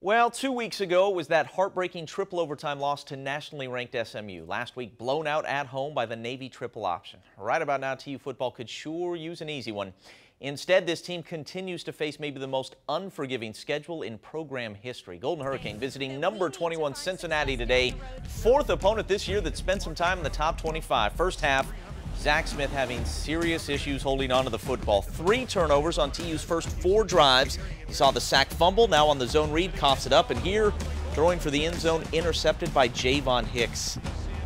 Well, two weeks ago was that heartbreaking triple overtime loss to nationally ranked SMU. Last week, blown out at home by the Navy triple option. Right about now, TU football could sure use an easy one. Instead, this team continues to face maybe the most unforgiving schedule in program history. Golden Hurricane visiting number 21 Cincinnati today. Fourth opponent this year that spent some time in the top 25. First half, Zach Smith having serious issues holding on to the football. Three turnovers on TU's first four drives. He saw the sack fumble, now on the zone read, coughs it up, and here, throwing for the end zone, intercepted by Javon Hicks.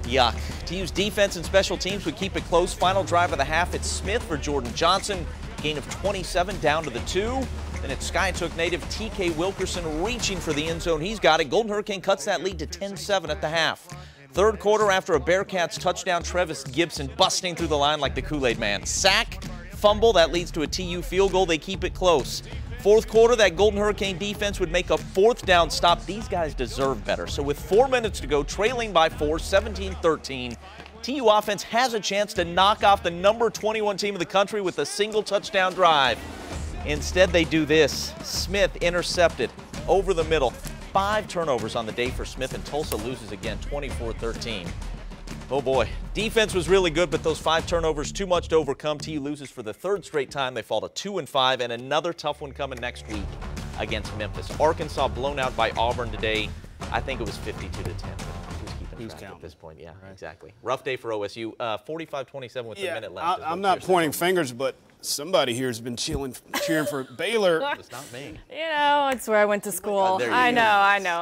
Yuck. TU's defense and special teams would keep it close. Final drive of the half, it's Smith for Jordan Johnson. Gain of 27 down to the two. Then it's Skiatook native TK Wilkerson reaching for the end zone. He's got it. Golden Hurricane cuts that lead to 10-7 at the half. Third quarter after a Bearcats touchdown, Trevis Gibson busting through the line like the Kool-Aid man. Sack, fumble, that leads to a TU field goal. They keep it close. Fourth quarter, that Golden Hurricane defense would make a fourth down stop. These guys deserve better. So with four minutes to go, trailing by four, 17-13, TU offense has a chance to knock off the number 21 team in the country with a single touchdown drive. Instead, they do this. Smith intercepted over the middle. Five turnovers on the day for Smith, and Tulsa loses again 24-13. Oh boy, defense was really good, but those five turnovers too much to overcome. TU loses for the third straight time. They fall to two and five, and another tough one coming next week against Memphis. Arkansas blown out by Auburn today. I think it was 52 to 10 who's keeping track at this point. Yeah, right. exactly. Rough day for OSU. 45-27 uh, with yeah, a minute left. I, am not pointing fingers, but somebody here has been chilling, cheering for Baylor. It's not me. You know, it's where I went to school. Uh, I know, I know.